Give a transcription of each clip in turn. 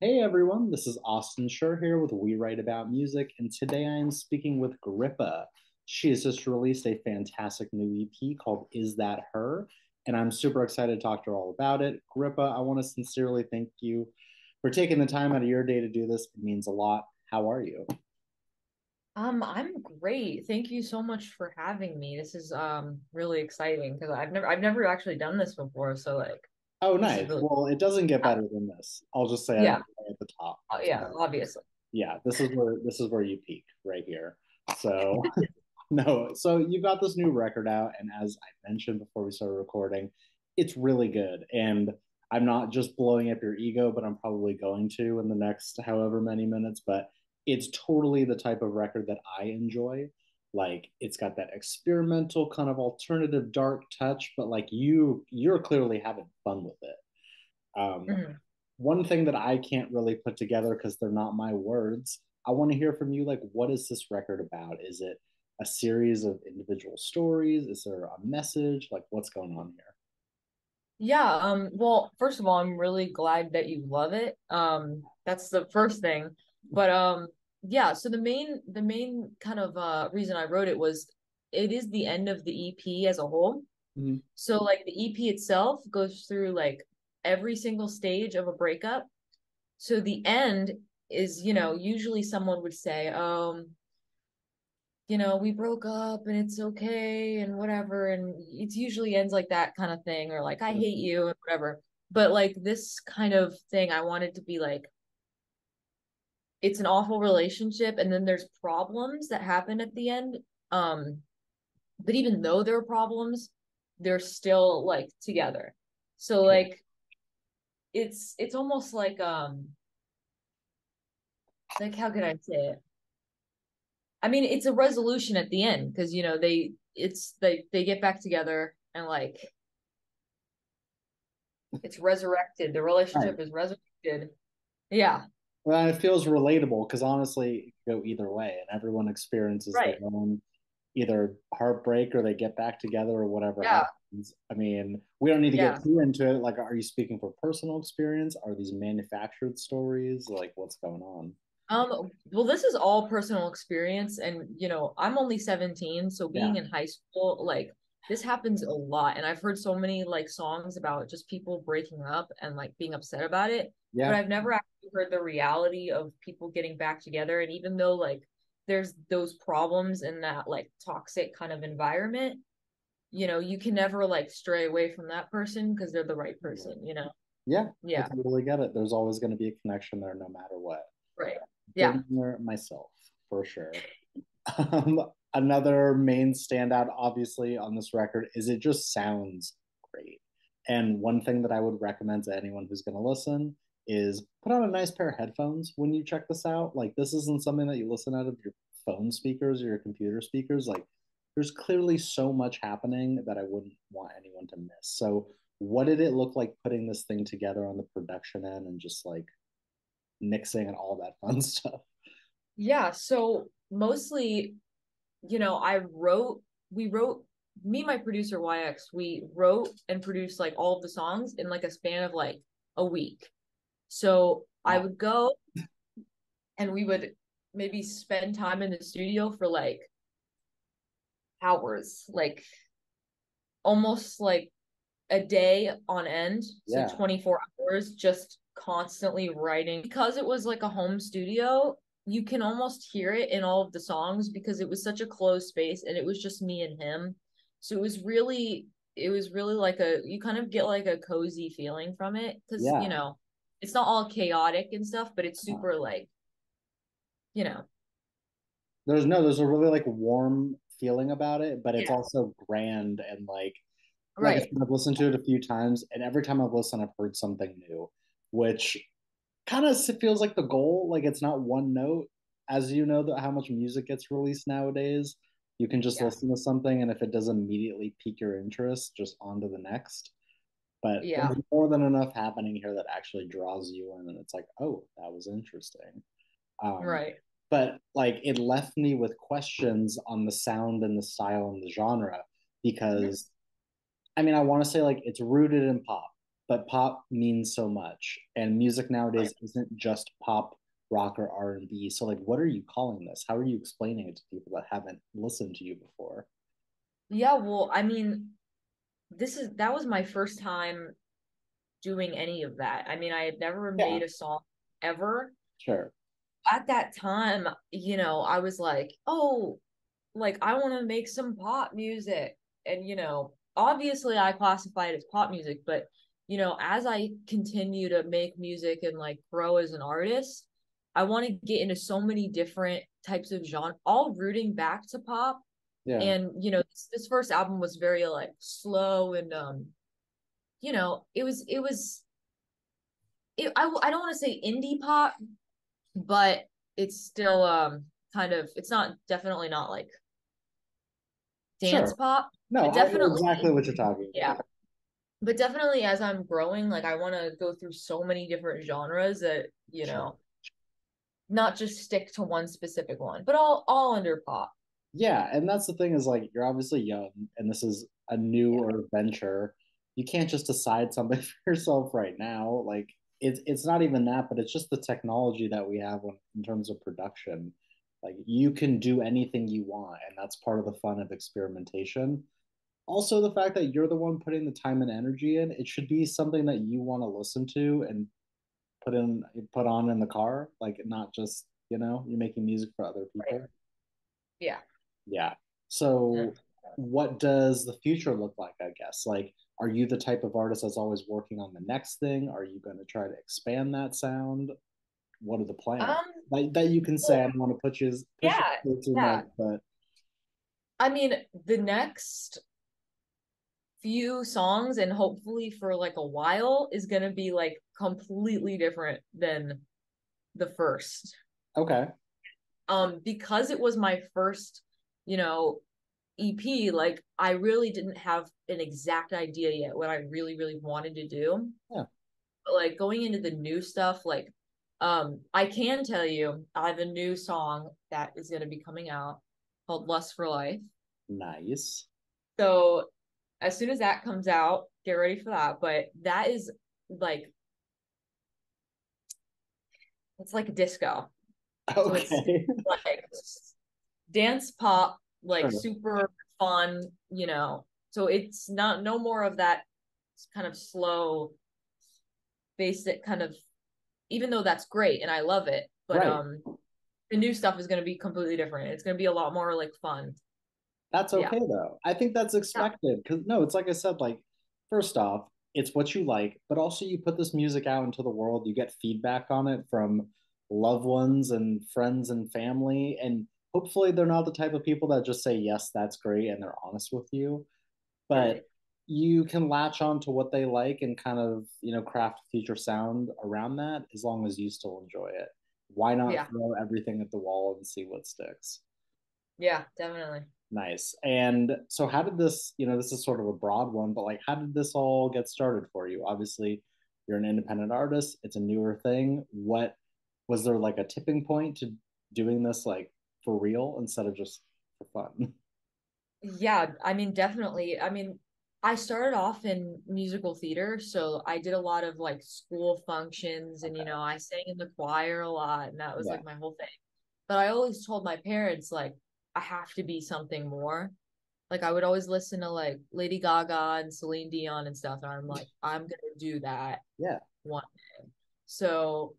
Hey everyone, this is Austin Schur here with We Write About Music, and today I am speaking with Grippa. She has just released a fantastic new EP called Is That Her? And I'm super excited to talk to her all about it. Grippa, I want to sincerely thank you for taking the time out of your day to do this. It means a lot. How are you? Um, I'm great. Thank you so much for having me. This is um really exciting because I've never I've never actually done this before. So like Oh, nice. Well, it doesn't get better than this. I'll just say yeah, at the top. uh, yeah, obviously. Yeah, this is where this is where you peak right here. So No, so you got this new record out, and as I mentioned before we started recording, it's really good. And I'm not just blowing up your ego, but I'm probably going to in the next however many minutes. But it's totally the type of record that I enjoy. Like it's got that experimental kind of alternative dark touch, but like you you're clearly having fun with it. Um, Mhm. One thing that I can't really put together because they're not my words. I want to hear from you. Like, what is this record about? Is it a series of individual stories? Is there a message? Like, what's going on here? Yeah, um, well, first of all, I'm really glad that you love it. Um, that's the first thing. But um, yeah, so the main the main kind of uh reason I wrote it was it is the end of the EP as a whole. Mhm. So like the EP itself goes through like every single stage of a breakup So the end is, you know, usually someone would say, um, you know, we broke up and it's okay and whatever. And it usually ends like that kind of thing, or like, I hate you and whatever. But like this kind of thing, I wanted to be like, it's an awful relationship, and then there's problems that happen at the end. Um, but even though there are problems, they're still like together. So like it's it's almost like um like how could I say it? I mean, it's a resolution at the end because you know they it's they they get back together and like it's resurrected. The Right. relationship is resurrected. Yeah, Well, it feels relatable because honestly, it can go either way, and everyone experiences their own either heartbreak or they get back together or whatever Yeah, happens. I mean, we don't need to get too into it. Like, are you speaking for personal experience? Are these manufactured stories? Like, what's going on? Um, well, this is all personal experience, and you know, I'm only 17, so Yeah. being in high school, like this happens a lot, and I've heard so many like songs about just people breaking up and like being upset about it, Yeah. but I've never actually heard the reality of people getting back together. And even though like there's those problems in that like toxic kind of environment, you know, you can never like stray away from that person because they're the right person, you know? Yeah, yeah I totally get it. There's always going to be a connection there no matter what. right. Yeah. Myself, for sure. Um, another main standout, obviously, on this record is it just sounds great. And one thing that I would recommend to anyone who's going to listen is put on a nice pair of headphones when you check this out. Like, this isn't something that you listen out of your phone speakers or your computer speakers. Like, there's clearly so much happening that I wouldn't want anyone to miss. So, what did it look like putting this thing together on the production end and just like mixing and all that fun stuff? Yeah, so mostly, you know, I wrote, we wrote, me my producer YX, we wrote and produced like all of the songs in like a span of like a week. So I would go and we would maybe spend time in the studio for like hours, like almost like a day on end. So 24 hours just constantly writing. Because it was like a home studio, you can almost hear it in all of the songs because it was such a closed space and it was just me and him. So it was really, it was really like a, you kind of get like a cozy feeling from it because, you know, it's not all chaotic and stuff, but it's super like, you know, There's no, there's a really like warm feeling about it, but it's yeah, also grand and like like I've listened to it a few times, and every time I've listened, I've heard something new, which kind of feels like the goal. Like it's not one note, as you know that how much music gets released nowadays. You can just Yeah. listen to something, and if it doesn't immediately pique your interest, just on to the next. But Yeah. there's more than enough happening here that actually draws you in, and it's like, oh, that was interesting. Um, Right. But like it left me with questions on the sound and the style and the genre because I mean, I want to say like it's rooted in pop, but pop means so much and music nowadays isn't just pop rock or r&b so like what are you calling this? How are you explaining it to people that haven't listened to you before? Yeah well i mean this is that was my first time doing any of that. I mean i had never yeah. made a song ever. Sure at that time you know i was like oh like i want to make some pop music and you know obviously i classify it as pop music but you know, as I continue to make music and like grow as an artist, I want to get into so many different types of genre, all rooting back to pop. Yeah. And you know, this, this first album was very like slow and um, you know, it was it was. It, I I don't want to say indie pop, but it's still um kind of it's not definitely not like dance sure. pop. No, definitely exactly what you're talking. Yeah, about but definitely as I'm growing, like I want to go through so many different genres that you sure. know, not just stick to one specific one, but all all under pop. Yeah, and that's the thing is like you're obviously young, and this is a newer yeah. venture. You can't just decide something for yourself right now. Like it's it's not even that, but it's just the technology that we have when, in terms of production. Like you can do anything you want, and that's part of the fun of experimentation also the fact that you're the one putting the time and energy in it should be something that you want to listen to and put in put on in the car like not just you know you're making music for other people right. yeah yeah so yeah. what does the future look like i guess like are you the type of artist that's always working on the next thing are you going to try to expand that sound what are the plans um, like, that you can say i don't want to put you yeah, yeah. Much, but I mean, the next few songs and hopefully for like a while is going to be like completely different than the first. Okay. Um because it was my first, you know, EP, like I really didn't have an exact idea yet what I really really wanted to do. Yeah. But like going into the new stuff like um I can tell you I have a new song that is going to be coming out called Lust for Life. Nice. So as soon as that comes out, get ready for that. But that is like it's like a disco. Okay. So like dance pop, like super fun, you know. So it's not no more of that kind of slow basic kind of even though that's great and I love it, but right. um the new stuff is going to be completely different. It's going to be a lot more like fun. That's okay yeah. though. I think that's expected because no, it's like I said, like first off, it's what you like, but also you put this music out into the world, you get feedback on it from loved ones and friends and family, and hopefully they're not the type of people that just say yes, that's great, and they're honest with you, but you can latch on to what they like and kind of you know craft future sound around that as long as you still enjoy it. Why not yeah. throw everything at the wall and see what sticks? Yeah, definitely. Nice. And so how did this, you know, this is sort of a broad one, but like how did this all get started for you? Obviously, you're an independent artist, it's a newer thing. What was there like a tipping point to doing this like for real instead of just for fun? Yeah, I mean definitely. I mean, I started off in musical theater, so I did a lot of like school functions and okay. you know, I sang in the choir a lot and that was yeah. like my whole thing. But I always told my parents like I have to be something more. Like I would always listen to like Lady Gaga and Celine Dion and stuff, and I'm like, I'm gonna do that. Yeah. One day. So,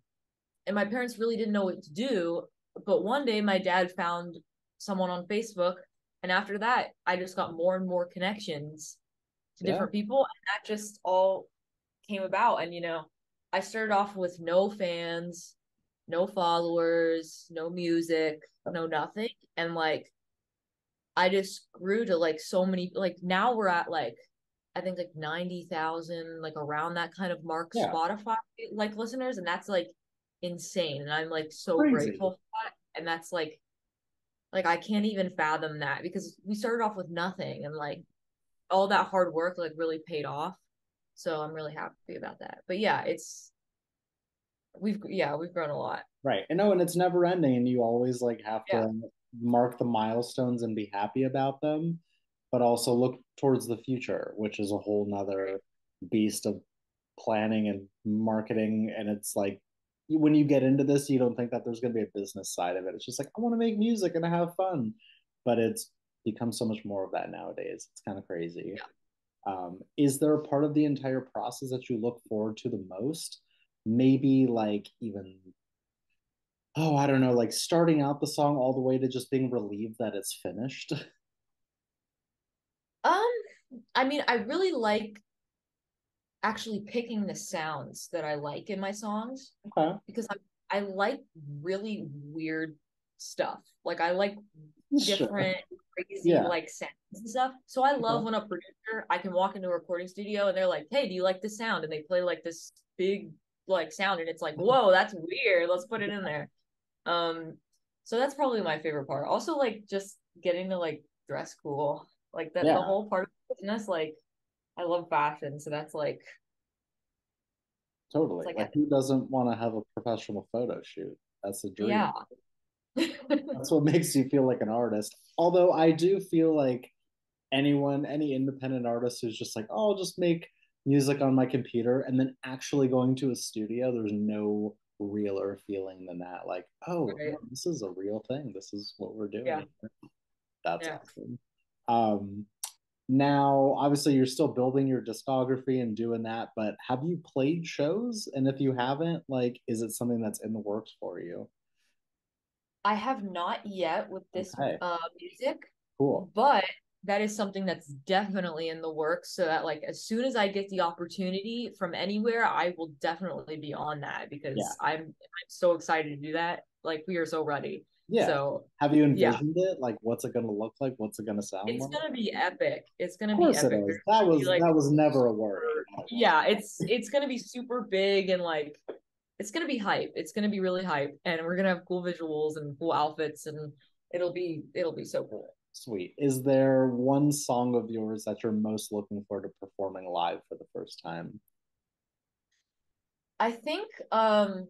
and my parents really didn't know what to do, but one day my dad found someone on Facebook, and after that, I just got more and more connections to yeah. different people, and that just all came about. And you know, I started off with no fans, no followers, no music, no nothing. And like I just grew to like so many like now we're at like I think like 90,000 like around that kind of mark yeah. Spotify like listeners and that's like insane and I'm like so Crazy. grateful and that's like like I can't even fathom that because we started off with nothing and like all that hard work like really paid off. So I'm really happy about that. But yeah it's we've yeah we've grown a lot. Right. And no and it's never ending and you always like have yeah. to mark the milestones and be happy about them but also look towards the future which is a whole nother beast of planning and marketing. And it's like when you get into this you don't think that there's going to be a business side of it. It's just like i want to make music and have fun. But it's become so much more of that nowadays. It's kind of crazy. Yeah. um, is there a part of the entire process that you look forward to the most? Maybe like even oh i don't know like starting out the song all the way to just being relieved that it's finished? Um i mean i really like actually picking the sounds that I like in my songs okay. because I I like really weird stuff. Like I like different sure. crazy yeah. like sounds and stuff. So I love okay. when a producer I can walk into a recording studio and they're like, "Hey, do you like this sound?" and they play like this big like sound and it's like, "Whoa, that's weird. Let's put it in there." Um so that's probably my favorite part. Also like just getting to like dress cool. Like that yeah. the whole part of business like I love fashion, so that's like totally. Like, like who doesn't want to have a professional photo shoot? That's a dream. Yeah. that's what makes you feel like an artist. Although I do feel like anyone, any independent artist who's just like, oh, I'll just make music on my computer and then actually going to a studio, there's no realer feeling than that. Like, oh, right. this is a real thing. This is what we're doing. Yeah. That's yeah. awesome. Um, now obviously you're still building your discography and doing that but have you played shows? And if you haven't like is it something that's in the works for you? I have not yet with this okay. uh music cool. but that is something that's definitely in the works so that like as soon as i get the opportunity from anywhere i will definitely be on that because yeah. i'm i'm so excited to do that. Like we are so ready yeah. So have you envisioned yeah. it? Like, what's it going to look like? What's it going to sound it's like? It's going to be epic. It's going to be epic. That was like, that was never a word. Yeah, it's it's going to be super big and like it's going to be hype. It's going to be really hype, and we're going to have cool visuals and cool outfits, and it'll be it'll be so cool. Sweet. Is there one song of yours that you're most looking forward to performing live for the first time? I think um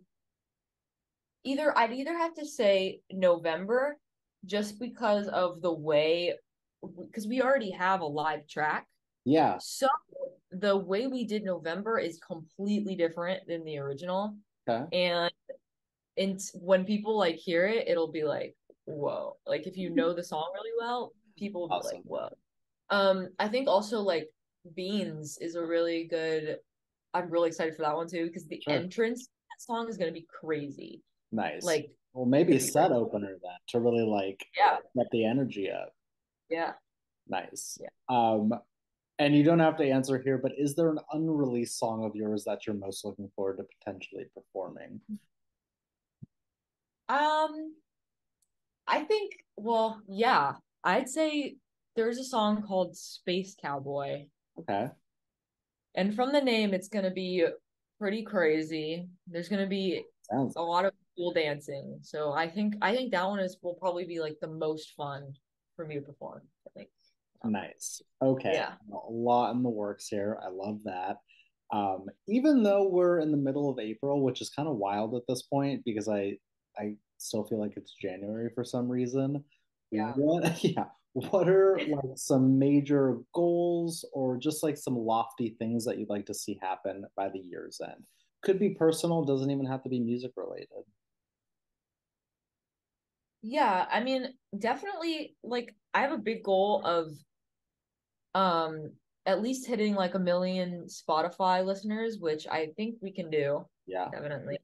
either I'd either have to say November just because of the way because we already have a live track. Yeah. So the way we did November is completely different than the original. Okay. And and when people like hear it, it'll be like, whoa. Like if you know the song really well, people will awesome. be like, whoa. Um, I think also like Beans is a really good I'm really excited for that one too, because the sure. entrance that song is gonna be crazy. Nice. Like, well, maybe a set opener then to really like yeah get the energy up. Yeah. Nice. Yeah. Um, and you don't have to answer here, but is there an unreleased song of yours that you're most looking forward to potentially performing? Um, I think. Well, yeah, I'd say there's a song called Space Cowboy. Okay. And from the name, it's gonna be pretty crazy. There's gonna be Sounds a lot of cool dancing. So I think I think that one is will probably be like the most fun for me to perform. I think. Nice. Okay. Yeah. A lot in the works here. I love that. Um, even though we're in the middle of April, which is kind of wild at this point because I I still feel like it's January for some reason. Yeah. What, yeah. What are like some major goals or just like some lofty things that you'd like to see happen by the year's end? Could be personal, doesn't even have to be music related. Yeah, I mean, definitely like I have a big goal of um at least hitting like a million Spotify listeners, which I think we can do. Yeah. Definitely.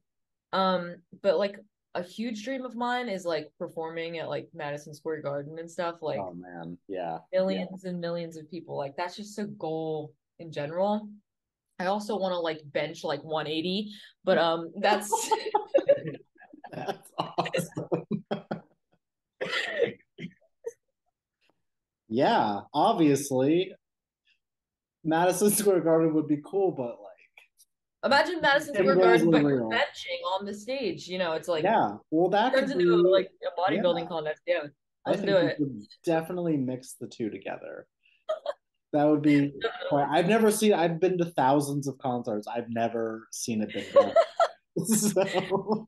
Um, but like a huge dream of mine is like performing at like Madison Square Garden and stuff. Like oh man, yeah. Millions yeah. and millions of people. Like that's just a goal in general. I also want to like bench like 180, but um that's that's awesome. yeah, obviously, Madison Square Garden would be cool, but like, imagine Madison Square Garden, but you're benching on the stage. You know, it's like yeah. Well, that turns into be, like a bodybuilding yeah. contest. Yeah, let's do it. definitely mix the two together. That would be. I've never seen. I've been to thousands of concerts. I've never seen it been done. so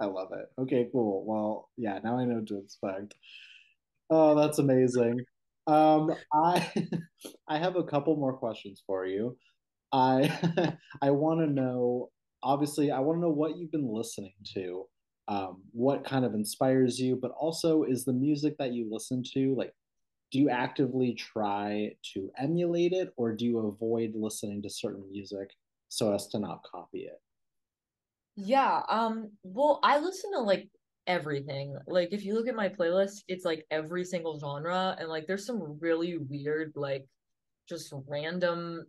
I love it. Okay, cool. Well, yeah, now I know what to expect. Oh, that's amazing. Um, I I have a couple more questions for you. I I want to know. Obviously, I want to know what you've been listening to. Um, what kind of inspires you, but also is the music that you listen to like do you actively try to emulate it or do you avoid listening to certain music so as to not copy it? Yeah, um, well, I listen to like everything. Like if you look at my playlist, it's like every single genre and like there's some really weird like just random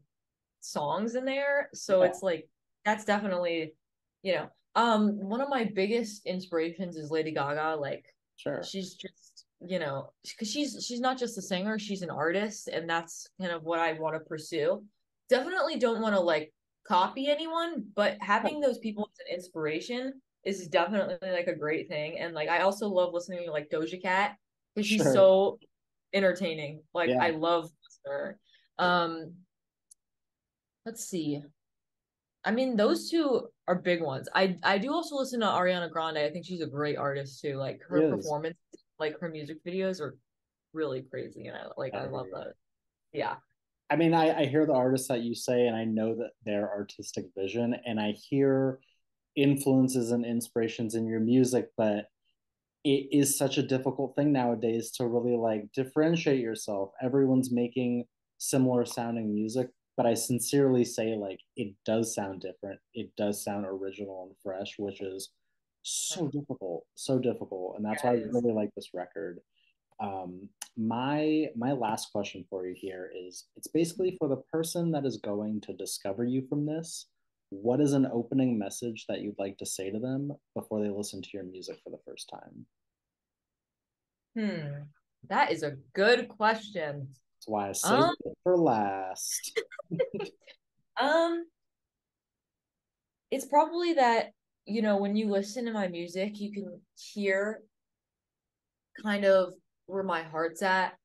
songs in there. So Yeah, it's like that's definitely, you know, um one of my biggest inspirations is Lady Gaga. Like sure. she's just, you know, because she's she's not just a singer, she's an artist, and that's kind of what I want to pursue. Definitely don't want to like copy anyone, but having those people as an inspiration is definitely like a great thing. And like I also love listening to like Doja Cat because she's Sure. so entertaining. Like Yeah. I love her. Um, let's see. I mean, those two are big ones. I I do also listen to Ariana Grande. I think she's a great artist too. Like her is. performance, like her music videos are really crazy, and I like I I love that. Yeah, I mean, I, I hear the artists that you say, and I know that their artistic vision, and I hear influences and inspirations in your music, but it is such a difficult thing nowadays to really like differentiate yourself. Everyone's making similar sounding music, but I sincerely say like it does sound different. It does sound original and fresh, which is so difficult, so difficult. And that's why I really like this record. Um, my my last question for you here is it's basically for the person that is going to discover you from this. What is an opening message that you'd like to say to them before they listen to your music for the first time? Hmm, that is a good question. That's why I saved Um, it for last. um, it's probably that you know when you listen to my music, you can hear kind of where my heart's at,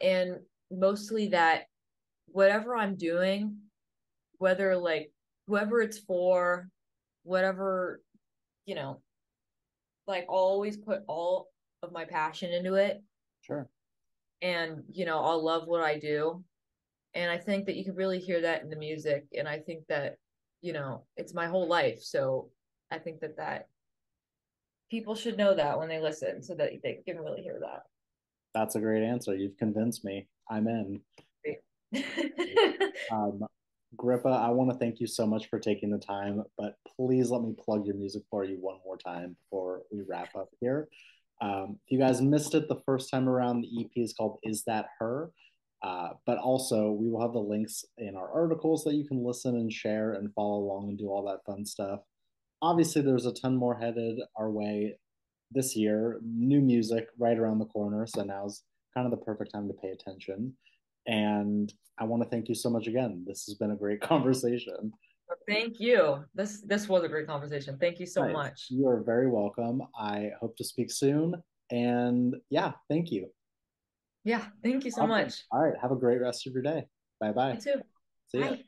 and mostly that whatever I'm doing, whether like whoever it's for, whatever, you know, like I'll always put all of my passion into it Sure. And you know, I'll love what I do. And I think that you can really hear that in the music and I think that, you know, it's my whole life. So I think that that people should know that when they listen so that they can really hear that That's a great answer. You've convinced me. I'm in. Um, Grippa, I want to thank you so much for taking the time, but please let me plug your music for you one more time before we wrap up here. Um, if you guys missed it the first time around, the EP is called Is That Her? Uh, but also, we will have the links in our articles that you can listen and share and follow along and do all that fun stuff. Obviously, there's a ton more headed our way this year, new music right around the corner. So now's kind of the perfect time to pay attention. And I want to thank you so much again. This has been a great conversation. Thank you. This this was a great conversation. Thank you so Nice. much. You are very welcome. I hope to speak soon. And yeah, thank you. Yeah, thank you so Awesome. much. All right. Have a great rest of your day. Bye You bye. too. See.